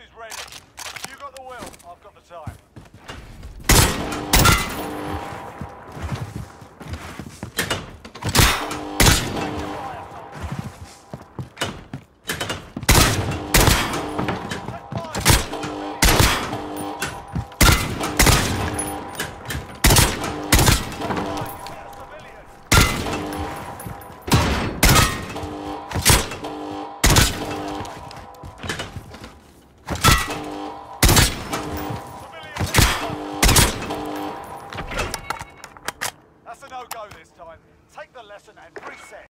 is ready. You got the will, I've got the time. That's a no-go this time. Take the lesson and reset.